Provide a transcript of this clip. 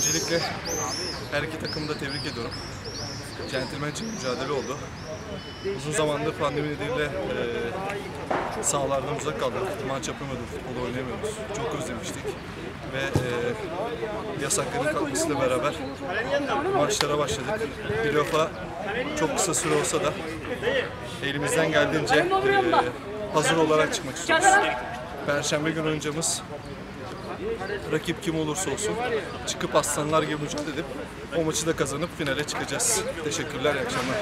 Öncelikle her iki takımı da tebrik ediyorum. Centilmence mücadele oldu. Uzun zamandır pandemi nedeniyle e, sahalardan uzak kaldık. Maç yapamıyorduk, futbol oynayamıyoruz. Çok özlemiştik. Ve e, yasakların kalkmasıyla beraber maçlara başladık. Playoff'a çok kısa süre olsa da elimizden geldiğince e, hazır olarak çıkmak istiyoruz. Perşembe günü oynayacağımız rakip kim olursa olsun çıkıp aslanlar gibi mücadele edip o maçı da kazanıp finale çıkacağız. Teşekkürler, iyi akşamlar.